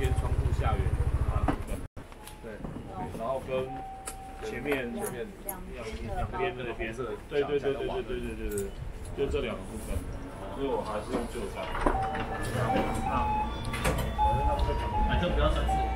天窗户下缘，对，然后跟前面前面两边那个红色，对对对对对对对对，就这两个部分，所以我还是用旧的。反正不要算数。